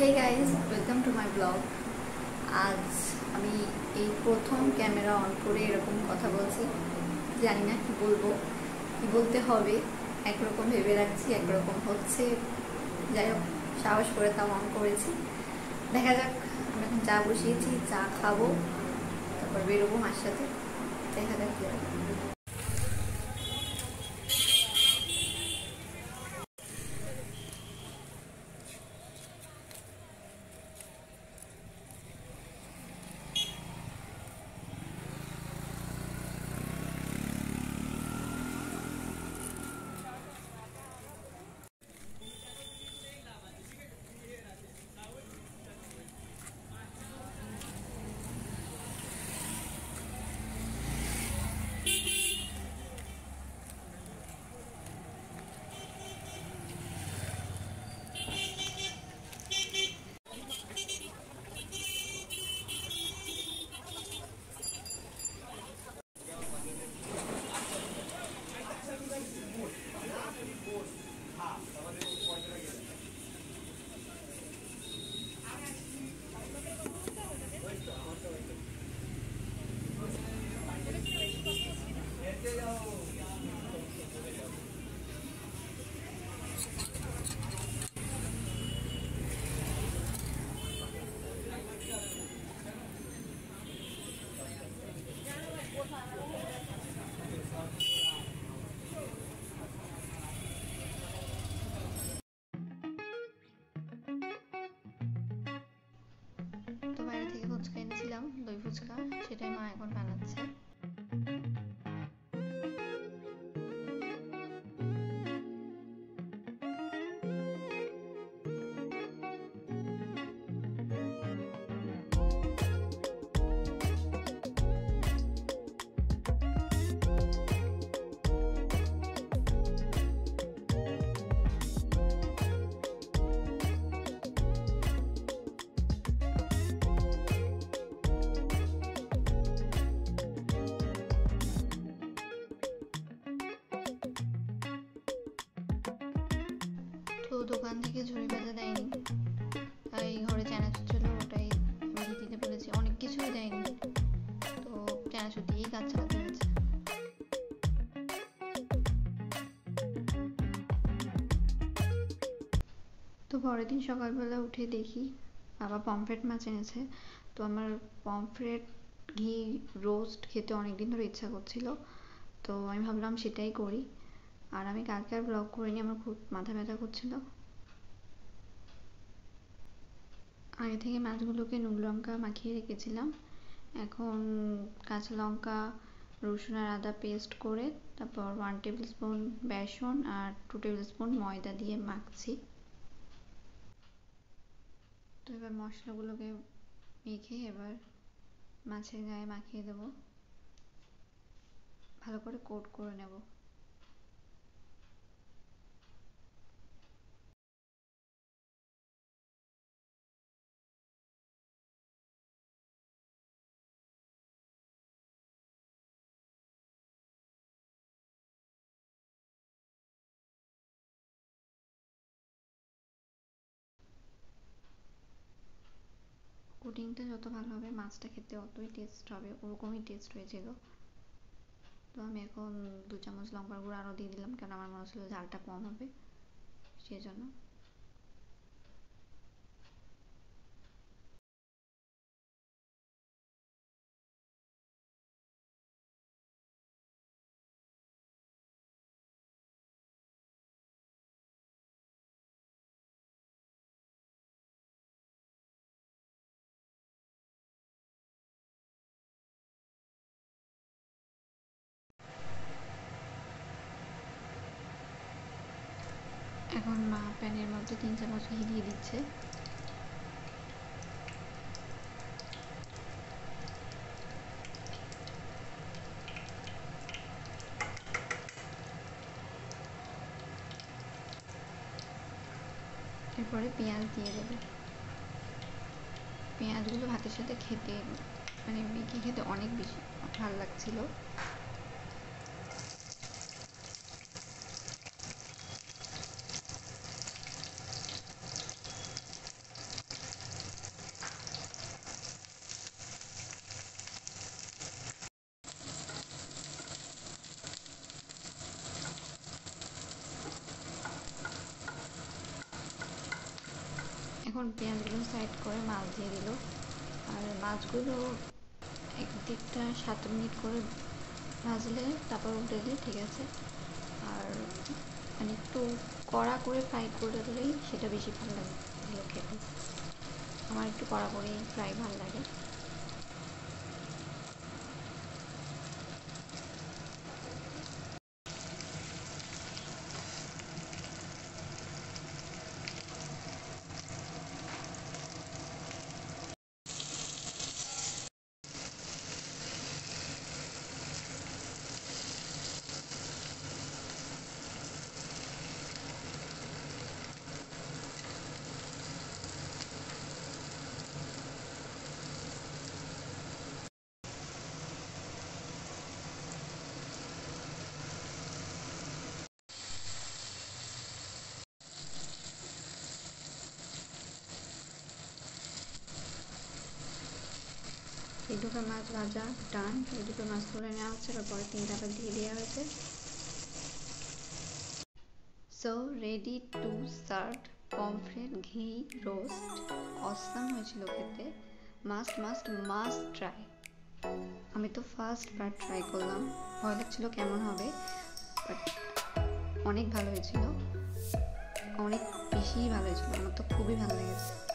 Hey guys welcome to my blog আজ আমি এই প্রথম ক্যামেরা অন করে এরকম কথা বলছি। জানি না কি বলব, কি বলতে হবে, একরকম ভেবে রাখছি, একরকম হচ্ছে। যাই হোক, সাহস করে তাও অন করেছি। দেখা যাক আমি এখন চা বসিয়েছি, চা খাব, তারপর বেরোবো মার সাথে। দেখা যাক কি ফুচকা সেটাই মা এখন বানাচ্ছে। দোকান থেকে ঝুড়ি ভাজা দেয়নি। এই ঘরে চানাচুর ছিল, ওটাই আমি দিতে বলেছি অনেক কিছুই দেয়নি। তো চানাচুর দিয়েই কাজ চালাতে হয়েছে তো পরের দিন সকালবেলা উঠে দেখি বাবা পমফ্রেট মাছ এনেছে। তো আমার পমফ্রেট, ঘি, রোস্ট খেতে অনেকদিন ধরে ইচ্ছা করছিল। তো আমি ভাবলাম সেটাই করি। আর আমি কালকে আর ব্লগ করিনি, আমার খুব মাথা ব্যথা করছিল। আগে থেকে মাছগুলোকে নুন লঙ্কা মাখিয়ে রেখেছিলাম। এখন কাঁচা লঙ্কা, রসুন আর আদা পেস্ট করে তারপর ওয়ান টেবিল স্পুন বেসন আর টু টেবিল স্পুন ময়দা দিয়ে মাখছি। তো এবার মশলাগুলোকে মেখে এবার মাছের গায়ে মাখিয়ে দেবো। ভালো করে কোট করে নেব। কোটিংটা যত ভালো হবে, মাছটা খেতে অতই টেস্ট হবে, ওরকমই টেস্ট হয়েছিল। তো আমি এখন দু চামচ লঙ্কার গুঁড়ো আরও দিয়ে দিলাম, কেন আমার মনে হচ্ছিল ঝালটা কম হবে, সেই জন্য। এখন মা প্যানের মধ্যে তিন চামচ ঘি দিয়ে দিচ্ছে। এরপরে পেঁয়াজ দিয়ে দেবে। পেঁয়াজগুলো ভাতের সাথে খেতে মানে মেখে খেতে অনেক বেশি ভালো লাগছিল। এখন পেঁয়াজগুলো সাইড করে মাছ দিয়ে দিল। আর মাছগুলো একদিকটা সাত মিনিট করে ভাজলে তারপর উঠে দিলে ঠিক আছে। আর মানে একটু কড়া করে ফ্রাই করে দিলেই সেটা বেশি ভালো লাগে। খেতে। আমার একটু কড়া করেই ফ্রাই ভালো লাগে এই দুটো মাছ ভাজা, ডান। এই দুটো মাছ তুলে নেওয়া হচ্ছে তারপরে তিনটা আবার দিয়ে দেওয়া হয়েছে। So ready to serve pomfret ঘি রোস্ট অসাম হয়েছিল খেতে। মাস্ট মাস্ট মাস্ট ট্রাই আমি তো ফার্স্ট বার ট্রাই করলাম। ভয় লাগছিল কেমন হবে বাট অনেক ভালো হয়েছিল। অনেক বেশিই ভালো হয়েছিল। আমার তো খুবই ভালো লেগেছে।